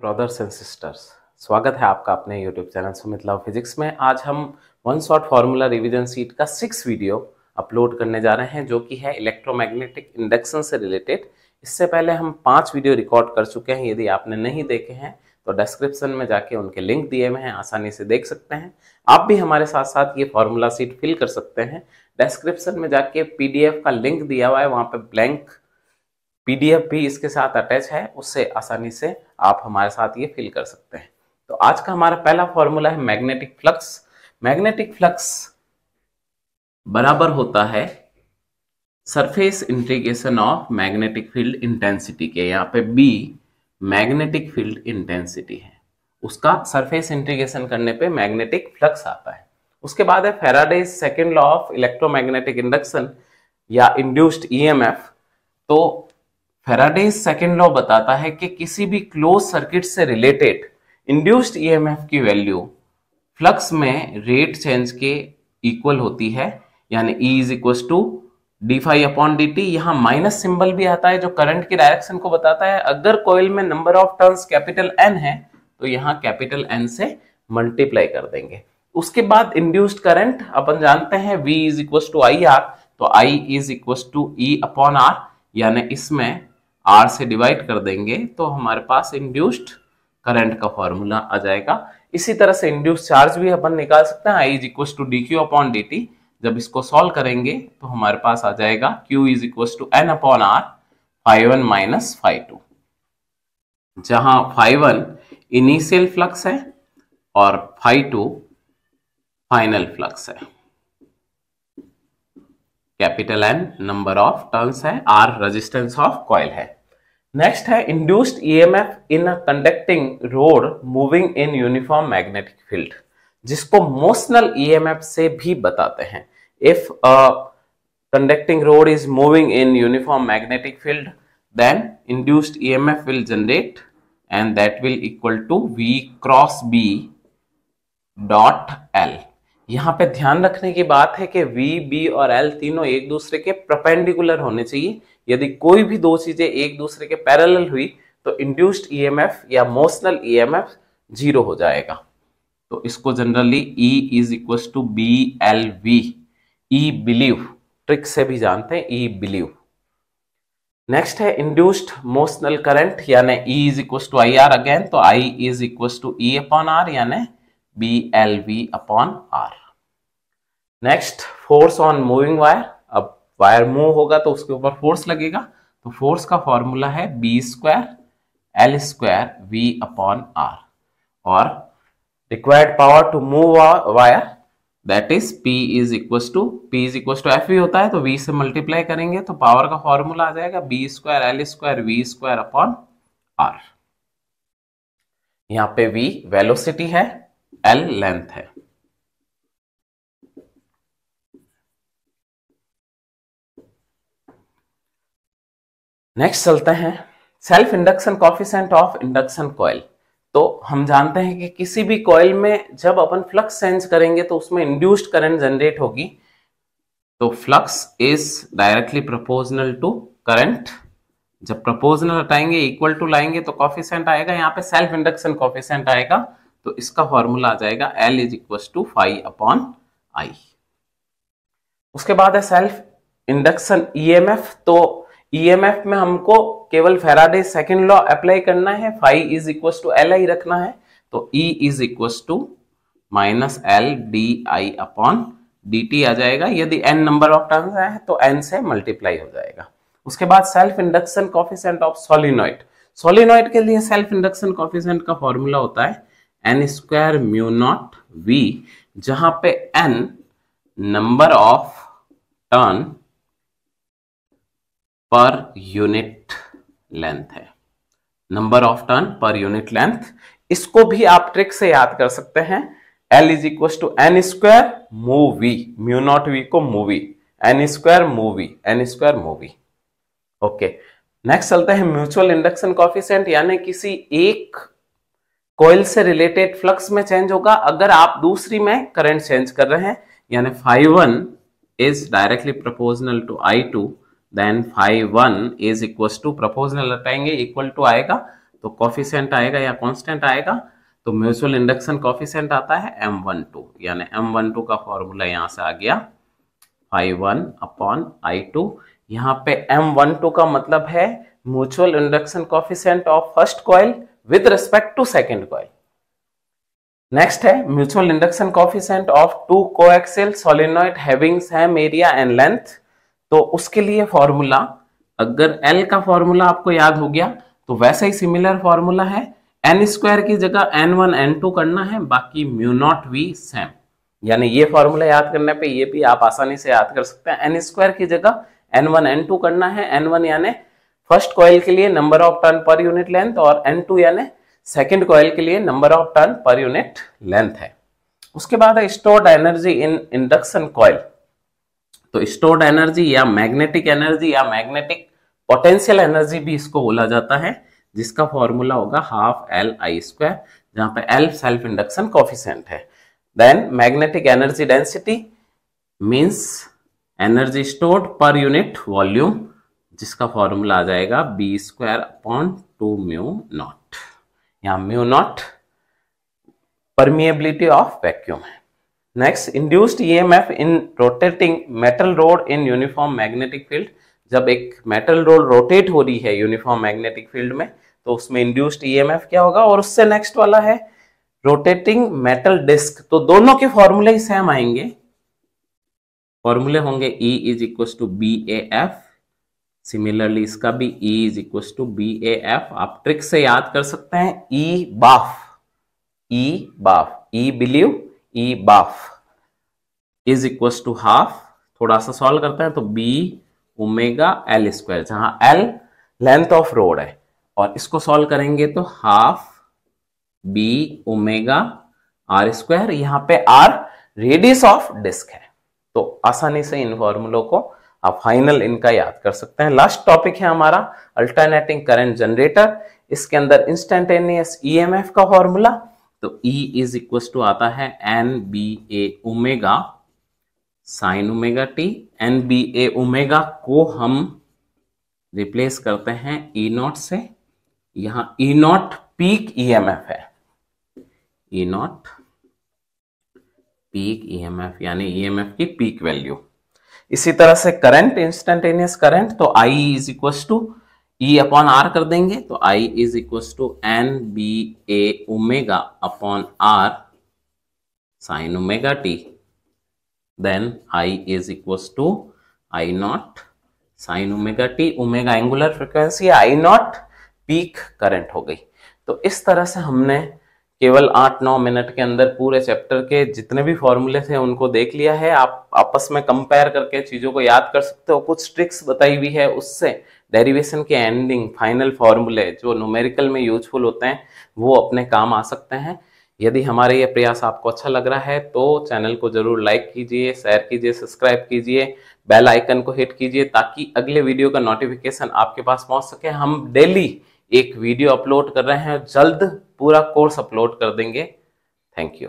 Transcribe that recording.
Brothers and sisters स्वागत है आपका अपने YouTube channel Sumit love physics में। आज हम one shot formula revision sheet का सिक्स वीडियो अपलोड करने जा रहे हैं, जो कि है इलेक्ट्रोमैग्नेटिक इंडक्शन से रिलेटेड इससे पहले हम पाँच वीडियो रिकॉर्ड कर चुके हैं, यदि आपने नहीं देखे हैं तो डिस्क्रिप्शन में जाके उनके लिंक दिए हुए हैं, आसानी से देख सकते हैं। आप भी हमारे साथ साथ ये फॉर्मूला सीट फिल कर सकते हैं। डिस्क्रिप्शन में जाके पीडीएफ का लिंक दिया हुआ है, वहाँ पर ब्लैंक पीडीएफ भी इसके साथ अटैच है, उससे आसानी से आप हमारे साथ ये फिल कर सकते हैं। तो आज का हमारा पहला फॉर्मूला है मैग्नेटिक फ्लक्स मैग्नेटिक फ्लक्स बराबर होता है surface integration of magnetic field intensity के। यहाँ पे बी मैग्नेटिक फ़ील्ड इंटेंसिटी है। उसका सरफेस इंटीग्रेशन करने पे मैग्नेटिक फ्लक्स आता है। उसके बाद है Faraday second law of electromagnetic induction या इंड्यूस्ड ईएमएफ तो फेराडेज सेकेंड लॉ बताता है कि किसी भी क्लोज सर्किट से रिलेटेड इंड्यूस्ड ईएमएफ की वैल्यू फ्लक्स में रेट चेंज के इक्वल होती है, यानी E is equal to D phi upon D T यहाँ माइनस सिंबल भी आता है जो करंट की डायरेक्शन को बताता है। अगर कोयल में number of turns capital N है तो यहाँ कैपिटल एन से मल्टीप्लाई कर देंगे। उसके बाद इंड्यूस्ड करंट अपन जानते हैं V is equal to I R तो I is equal to E upon R यानी इसमें आर से डिवाइड कर देंगे तो हमारे पास इंड्यूस्ड करंट का फॉर्मूला आ जाएगा। इसी तरह से इंड्यूस्ड चार्ज भी अपन निकाल सकते हैं। I is equal to D Q upon D T जब इसको सॉल्व करेंगे तो हमारे पास आ जाएगा Q is equal to N upon R phi one minus phi two जहाँ फाइव वन इनिशियल फ्लक्स है और फाइव टू फाइनल फ्लक्स है। Capital N number of turns है। आर रेजिस्टेंस ऑफ़ कॉइल है। नेक्स्ट है induced E M F in a conducting rod moving in uniform magnetic field जिसको motional E M F से भी बताते हैं। If a conducting rod is moving in uniform magnetic field then induced E M F will generate and that will equal to V cross B dot L यहाँ पे ध्यान रखने की बात है कि v, b और l तीनों एक दूसरे के प्रपेंडिकुलर होने चाहिए। यदि कोई भी दो चीज़ें एक दूसरे के पैरेलल हुई तो इंड्यूस्ड ईएमएफ या मोशनल ईएमएफ ज़ीरो हो जाएगा। तो इसको generally E is equal to B L V E believe trick से भी जानते हैं ई बिलीव नेक्स्ट है इंड्यूस्ड मोशनल करंट यानी E is equal to I R again तो I is equal to E upon R यानी B L V upon R next force on moving wire अब wire move होगा तो उसके ऊपर force लगेगा। तो फोर्स का फॉर्मूला है B square L square V upon R और required power to move wire that is P is equal to P is equal to F होता है तो V से मल्टीप्लाई करेंगे तो पावर का फॉर्मूला आ जाएगा B square L square V square upon R यहाँ पे V वेलोसिटी है, L लेंथ है। नेक्स्ट चलते हैं. Self induction coefficient of induction coil तो हम जानते हैं कि किसी भी कॉइल में जब अपन फ्लक्स सेंस करेंगे तो उसमें इंड्यूस्ड करंट जनरेट होगी. तो flux is directly proportional to current जब प्रोपोर्शनल हटाएँगे इक्वल टू लाएँगे तो कॉफिशेंट आएगा. यहाँ पे सेल्फ इंडक्शन कॉफिशेंट आएगा. तो इसका फॉर्मूला आ जाएगा L is equal to phi upon I उसके बाद है सेल्फ इंडक्शन ईएमएफ तो ईएमएफ में हमको केवल फेराडे सेकेंड लॉ अप्लाई करना है phi is equal to L I रखना है तो E is equal to minus L D I upon D T आ जाएगा। यदि एन नंबर ऑफ़ टर्म्स है तो एन से मल्टीप्लाई हो जाएगा। उसके बाद self induction coefficient of solenoid solenoid के लिए सेल्फ इंडक्शन कॉफिशेंट का फॉर्मूला होता है N square mu naught V जहाँ पे N number of turn per unit length है। Number of turn per unit length इसको भी आप ट्रिक से याद कर सकते हैं। L is equal to N square movie mu naught V को movie N square movie N square movie okay next चलते हैं म्यूचुअल इंडक्शन कॉफिशेंट यानी किसी एक कोयल से रिलेटेड फ्लक्स में चेंज होगा। अगर आप दूसरी में करंट चेंज कर रहे हैं, यानी phi one is directly proportional to I two then phi one is equal to proportional हटाएँगे equal to आएगा तो कॉफिशेंट आएगा या कांस्टेंट आएगा तो म्यूचुअल इंडक्शन कॉफिशेंट आता है एम वन टू यानी एम वन टू का फॉर्मूला यहाँ से आ गया phi one upon I two यहाँ पे एम वन टू का मतलब है mutual induction coefficient of first coil with respect to second coil next है mutual induction coefficient of two coaxial solenoid having same area and length तो उसके लिए formula अगर एल का फॉर्मूला आपको याद हो गया तो वैसा ही सिमिलर फॉर्मूला है। एन स्क्वायर की जगह एन वन एन टू करना है, बाकी म्यू नॉट वी सेम यानी ये फॉर्मूला याद करने पे ये भी आप आसानी से याद कर सकते हैं। एन स्क्वायर की जगह एन वन एन टू करना है। एन वन यानी फ़र्स्ट कॉइल के लिए number of turn per unit length और एन टू यानी सेकेंड कॉइल के लिए number of turn per unit length है। उसके बाद है stored energy in induction coil तो स्टोर्ड एनर्जी या मैग्नेटिक एनर्जी या मैग्नेटिक पोटेंशियल एनर्जी भी इसको बोला जाता है, जिसका फॉर्मूला होगा हाफ़ एल आई स्क्वायर जहाँ पे एल सेल्फ इंडक्शन कॉफिशेंट है। Then magnetic energy density means energy stored per unit volume जिसका फॉर्मूला आ जाएगा B square upon two mu naught यहाँ mu naught permeability of vacuum है। Next induced EMF in rotating metal rod in uniform magnetic field जब एक metal road rotate हो रही है यूनिफॉर्म मैग्नेटिक फ़ील्ड में तो उसमें इंड्यूस्ड ईएमएफ क्या होगा? और उससे नेक्स्ट वाला है रोटेटिंग मेटल डिस्क तो दोनों के फॉर्मूले ही सेम आएँगे। फॉर्मूले होंगे E is equal to B A F similarly इसका भी E is equal to B A F आप ट्रिक से याद कर सकते हैं। E बाफ E बाफ E बिलीव E बाफ इज़ इक्व टू हाफ़ थोड़ा सा सॉल्व करते हैं तो B ओमेगा एल स्क्वायर जहाँ L लेंथ ऑफ़ रोड है। और इसको सॉल्व करेंगे तो half B omega R square यहाँ पे आर रेडियस ऑफ़ डिस्क है। तो आसानी से इन फॉर्मूलों को आप फाइनल इनका याद कर सकते हैं। लास्ट टॉपिक है हमारा अल्टरनेटिंग करंट जनरेटर इसके अंदर इंस्टेंटेनियस ईएमएफ का फॉर्मूला तो E इज़ इक्व टू आता है N B A omega sine omega T N B A omega को हम रिप्लेस करते हैं ई e नॉट से। यहाँ ई नॉट पीक ईएमएफ है। ई नॉट पीक ईएमएफ यानी ईएमएफ की पीक वैल्यू इसी तरह से करंट इंस्टेंटेनियस करंट तो I is equal to E upon R कर देंगे तो I is equal to N B A omega upon R sine omega T then I is equal to I naught sine omega T omega angular frequency I naught peak current हो गई। तो इस तरह से हमने केवल आठ नौ मिनट के अंदर पूरे चैप्टर के जितने भी फॉर्मूले थे उनको देख लिया है। आप आपस में कंपेयर करके चीज़ों को याद कर सकते हो। कुछ ट्रिक्स बताई हुई है उससे। डेरिवेशन के एंडिंग फाइनल फॉर्मूले जो न्यूमेरिकल में यूजफुल होते हैं, वो अपने काम आ सकते हैं। यदि हमारे ये प्रयास आपको अच्छा लग रहा है तो चैनल को ज़रूर लाइक कीजिए शेयर कीजिए सब्सक्राइब कीजिए बेल आइकन को हिट कीजिए, ताकि अगले वीडियो का नोटिफिकेशन आपके पास पहुँच सके। हम डेली एक वीडियो अपलोड कर रहे हैं, जल्द पूरा कोर्स अपलोड कर देंगे। Thank you